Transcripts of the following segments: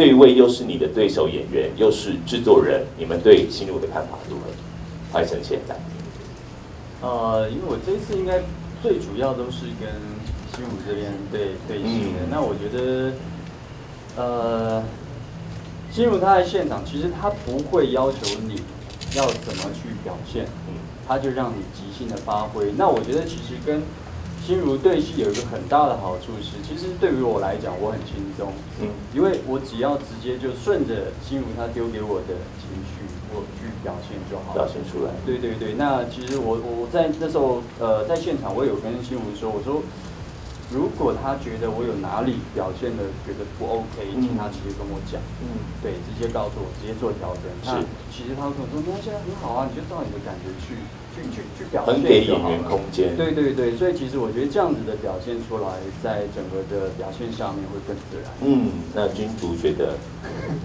对于位又是你的对手演员，又是制作人，你们对心如的看法如何？快成现在。呃，因为我这次应该最主要都是跟新武这边对对戏的。嗯那我觉得，呃，新武他在现场，其实他不会要求你要怎么去表现，嗯他就让你即兴的发挥。那我觉得其实跟心如对戏有一个很大的好处是，其实对于我来讲，我很轻松，嗯。因为我只要直接就顺着心如他丢给我的情绪，我去表现就好。表现出来。对对对，那其实我我在那时候呃在现场，我有跟心如说，我说如果他觉得我有哪里表现的觉得不 OK，嗯。请他直接跟我讲，嗯，对，直接告诉我，直接做调整。是。那其实他会跟我说，那现在很好啊，你就照你的感觉去去去去表很现给演员空间。对对对，所以其实我觉得这样子的表现出来，在整个的表现上面会更自然。嗯，那君主觉得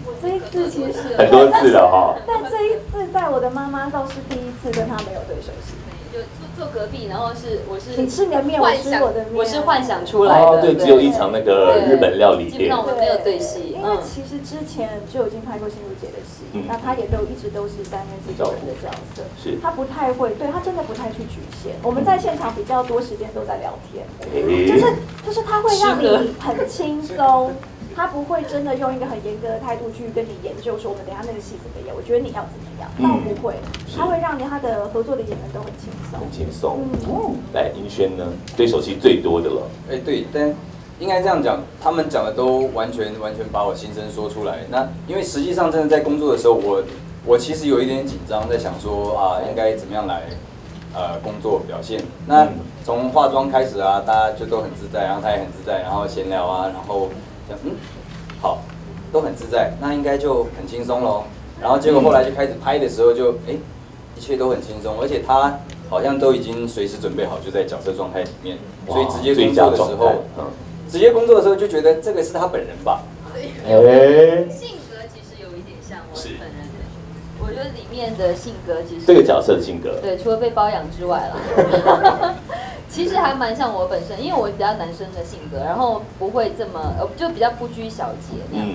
我这一次其实很多次了哈。但这一次在我的妈妈倒是第一次跟她没有对手戏。就坐坐隔壁，然后是我是你吃你的面我吃我的面我是幻想出来的，哦，对，只有一场那个日本料理店基本上。我们没有对戏，因为其实之前就已经拍过心如姐的戏，嗯那她也都一直都是担任制作人的角色，是她不太会，对她真的不太去局限。我们在现场比较多时间都在聊天，就是就是她会让你很轻松。她不会真的用一个很严格的态度去跟你研究说我们等一下那个戏怎么演，我觉得你要怎么样，嗯倒不会，是她会让你她的合作的演员都很轻松很。轻松。嗯，来，银轩呢？对手戏最多的了。哎、对，但应该这样讲，他们讲的都完全完全把我心声说出来。那因为实际上真的在工作的时候，我我其实有一点紧张，在想说啊，应该怎么样来呃工作表现。那嗯从化妆开始啊，大家就都很自在，然后他也很自在，然后闲聊啊，然后讲嗯好，都很自在，那应该就很轻松喽。然后结果后来就开始拍的时候就，哎，一切都很轻松，而且他好像都已经随时准备好，就在角色状态里面，所以直接工作的时候，嗯，直接工作的时候就觉得这个是他本人吧？哎，性格其实有一点像我是本人的，我觉得里面的性格其实这个角色的性格，对，除了被包养之外啦，其实还蛮像我本身，因为我比较男生的性格，然后不会这么呃，就比较不拘小节那样。嗯